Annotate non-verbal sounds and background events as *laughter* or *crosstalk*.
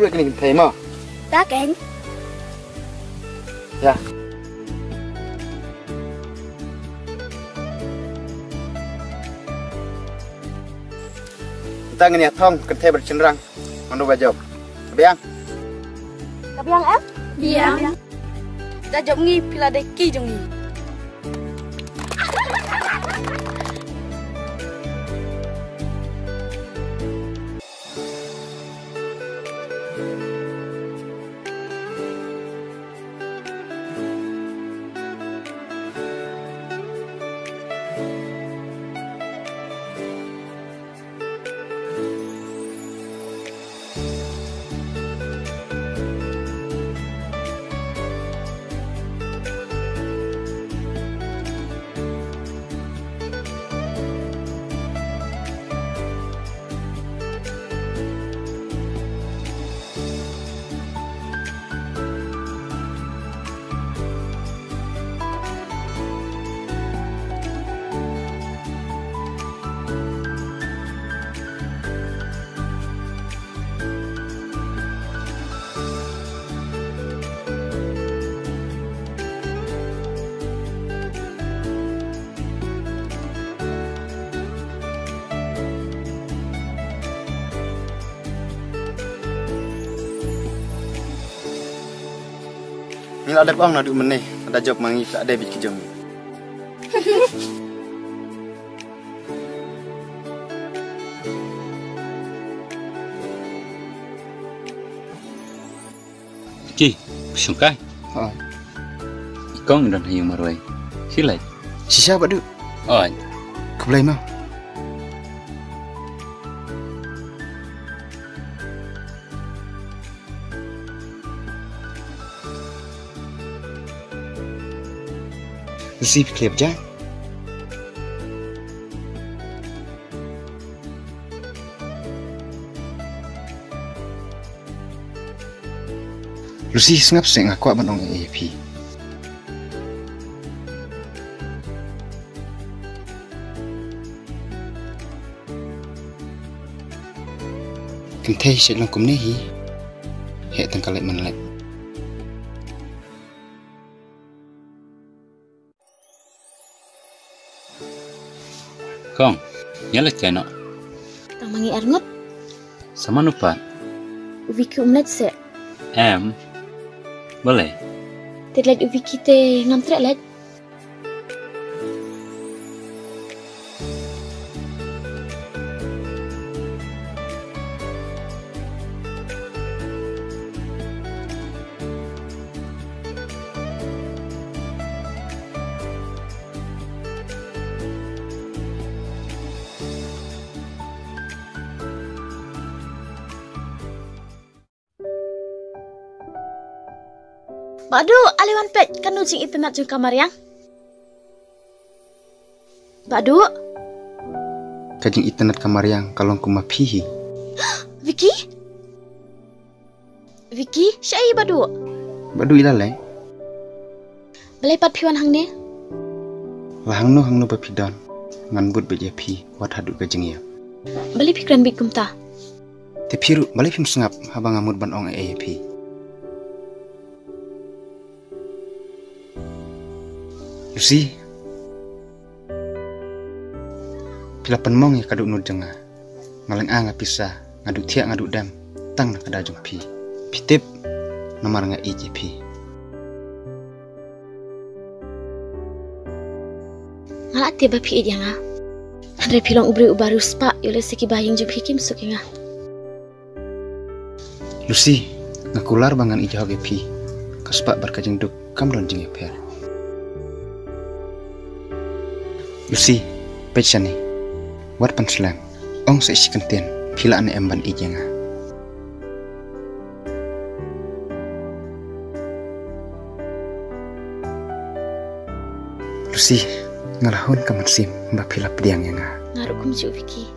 khóc lại cái này thế mà Đã kén Dạ. Ta nghe thông cần thêm bật chân răng. Mà nó bà dọc Cà biang. Cà biang ép. Biang. Dạ. Dạ Ta dọc nghi Pila đây kỳ dọc nghi. Ni ada bang nak duk meneh. Ada job mangi tak ada biji jom. Ki, sungkai. Ha. Kong dan hayu marwai. Silai. Sisa apa duk? Oh, Kebelai mau. dịp kiểm tra Lucy ngáp sẽ ngạc qua bọn ông AP. Kinh thay sẽ làm cũng nế hi hẹn tăng cả lại mình lạnh. kong, nyala cenok. Tamangi ernut. Sama nupa. Uviki umlet se. Em, boleh. Tidak uviki te ngam let. Badu, aliwan pet kan ucing internet jeng kamar yang. Badu, Kajing internet kamar yang kalau aku mapihi. *gasps* Vicky? Vicky, syai badu. Badu ilalai. Belepat piwan hang ni. Lahang no hang no bapidon. Ngan but beja pi wat hadut kajing ya. Beli pikiran bik kumta. Te piru balik pim sengap habang amud ban ong AAP. You see? Pila penmong ya kaduk nud jenga. Ngaleng a ngapisa, ngaduk tiak ngaduk dam, tang nak kada jong pi. Pitip nomor nga EJP. Ngalak tiba pi dia nga. Andre pilong ubri ubaru spa yole siki bayang jub hikim suki nga. Lucy, ngakular bangan ijau ge pi. Kaspak berkajeng duk kam don jeng per. Lucy, pecha ni. Wat pan selang. Ong sa isi kenten. Pila ane emban ijenga. Lucy, ngalahun kaman sim mbak pila pediang yang nga. Ngaruk kum ju Vicky.